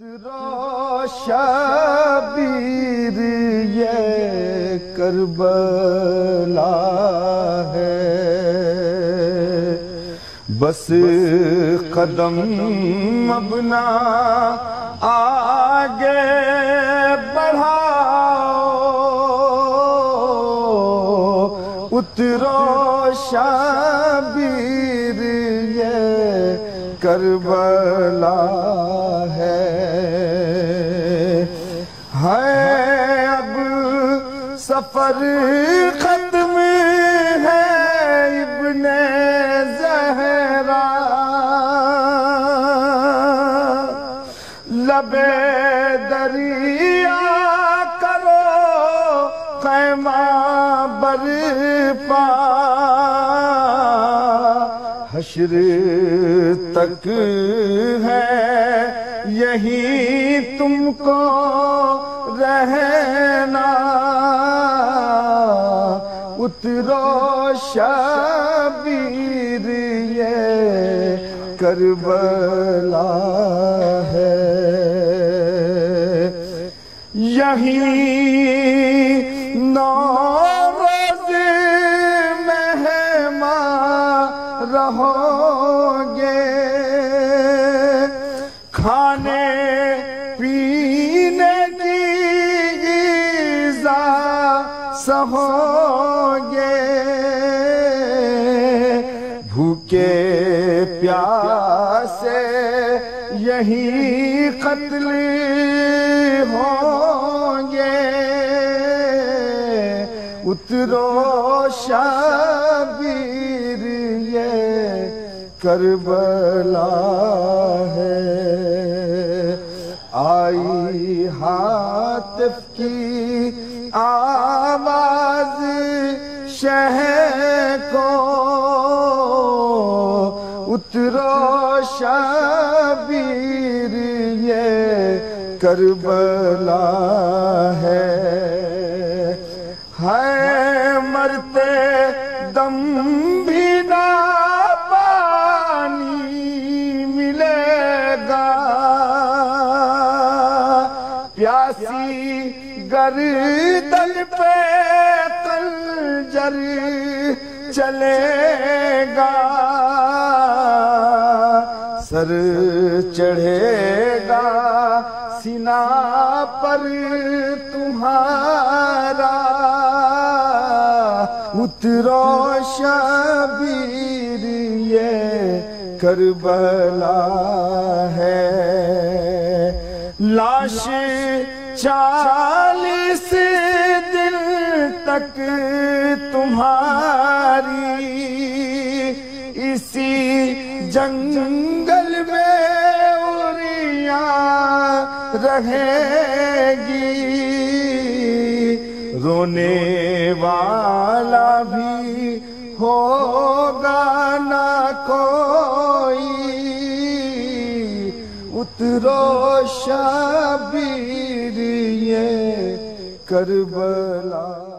اترو شبیر یہ کربلا ہے۔ بس قدم اپنا آگے بڑھاؤ۔ اترو شبیر یہ کربلا ہے۔ سفر ختم ہے ابن زہرا۔ لبے دریا کرو خیمہ برپا۔ حشر تک ہے یہی تم کو رہنا۔ اترو شبیر یہ کربلا ہے۔ یہی نوروز مہمان رہو گے۔ کھانے سہو گے بھوکے پیاسے یہی قتل ہوں گے اترو شبیر یہ کربلا ہے آئی حاطف کی آواز شہ کو اترو شبیر یہ کربلا ہے۔ ہے مرتے دم بھی نہ پانی ملے گا۔ پیاسی گردن پہ کنجر چلے گا۔ سر چڑھے گا۔ سینا پر تمہارا۔ اترو شبیر یہ کربلا ہے۔ لاش چالیس دن تک تمہاری اسی جنگل میں اریاں رہے گی۔ رونے والا بھی ہوگا نہ اترو شبیر یہ کربلا